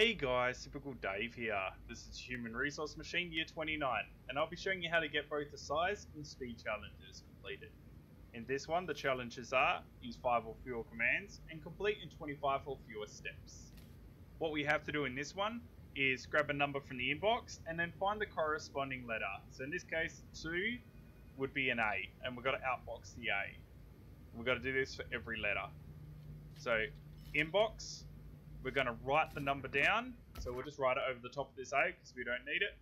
Hey guys, Super Cool Dave here. This is Human Resource Machine Year 29, and I'll be showing you how to get both the size and speed challenges completed. In this one, the challenges are use 5 or fewer commands and complete in 25 or fewer steps. What we have to do in this one is grab a number from the inbox and then find the corresponding letter. So in this case, 2 would be an A, and we've got to outbox the A. We've got to do this for every letter. So, inbox, we're going to write the number down. So we'll just write it over the top of this A because we don't need it.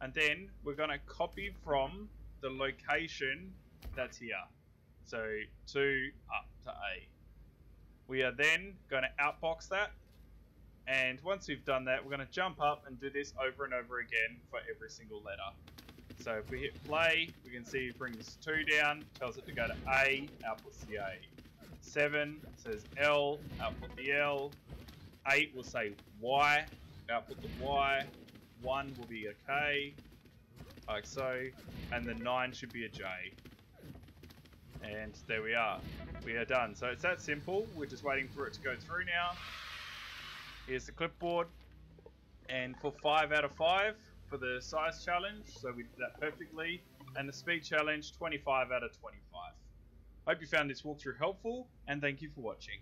And then we're going to copy from the location that's here. So 2 up to A. We are then going to outbox that. And once we've done that, we're going to jump up and do this over and over again for every single letter. So if we hit play, we can see it brings 2 down, tells it to go to A, outputs the A. 7 says L, output the L. 8 will say Y, output the Y. 1 will be a K, like so. And the 9 should be a J. And there we are. We are done. So it's that simple. We're just waiting for it to go through now. Here's the clipboard. And for 5 out of 5, for the size challenge, so we did that perfectly, and the speed challenge, 25 out of 25. Hope you found this walkthrough helpful, and thank you for watching.